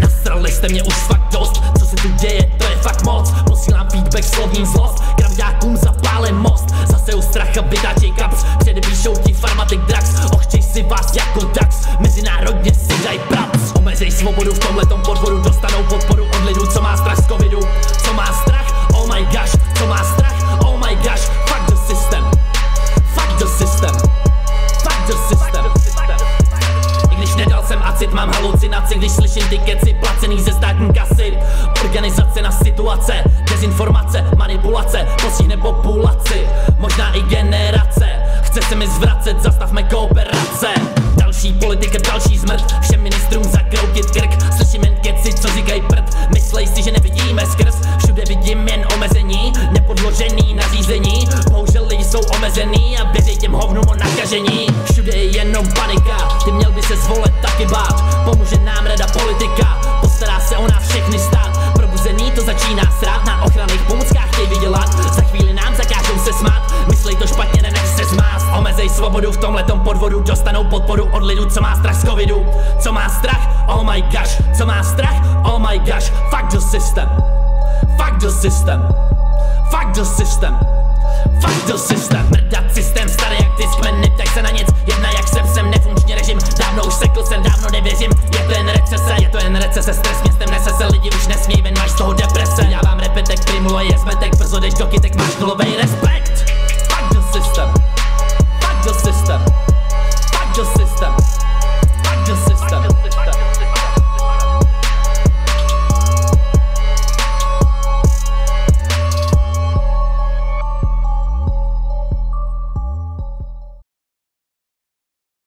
Nasrali jste mě už fakt dost, co se tu děje, to je fakt moc Posílám feedback slovní zlost, gravidákům zapálem most Zaseju strach a vydátěj kaps, předepíšou ti farmatic drugs Ochčej si vás jako dax, mezinárodně si daj praps Omezej svobodu v tomhletom podvodu, acid, mám halucinace Když slyším ty keci placený ze státní kasy. Organizace na situace, dezinformace, manipulace Postihne populaci, možná i generace Chce se mi zvracet, zastavme kooperace. Další politika, další zmrt Všem ministrům zakroutit krk. Slyším jen keci, co říkají prd. Myslej si, že nevidíme skrz. Všude vidím jen omezení Nepodložený nařízení. Bohužel lidi jsou omezený A věří těm hovnům o nakažení. Všude je jenom panika Ty měl by se zvolit taky bát. Pomůže nám rada politika Postará se o nás všechny stát. Probuzený to začíná srát Na ochranných pomůckách chtěj vydělat. Za chvíli nám zakážou se smát Myslej to špatně, nenech se zmást. Omezej svobodu v tomhletom podvodu Dostanou podporu od lidu, co má strach z covidu. Co má strach? Oh my gosh. Co má strach? Oh my gosh. Fuck the system. Fuck the system. Fuck the system. Fuck the system. Mrdat systém starý jak diskmen nece se stres, městem nese se lidi už nesmí, ven máš z toho deprese. Já vám repetek, primule je zmetek, brzo jdeš do kytek, máš nulovej respekt.